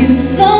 you so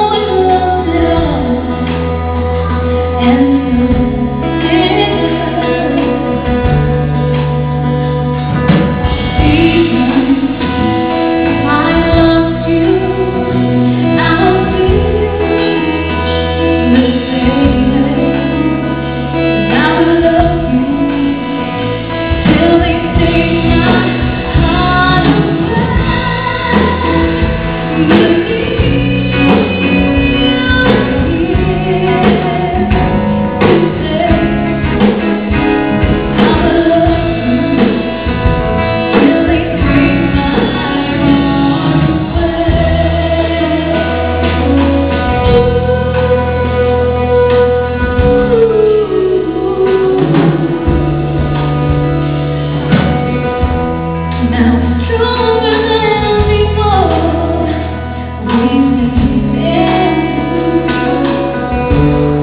thank you.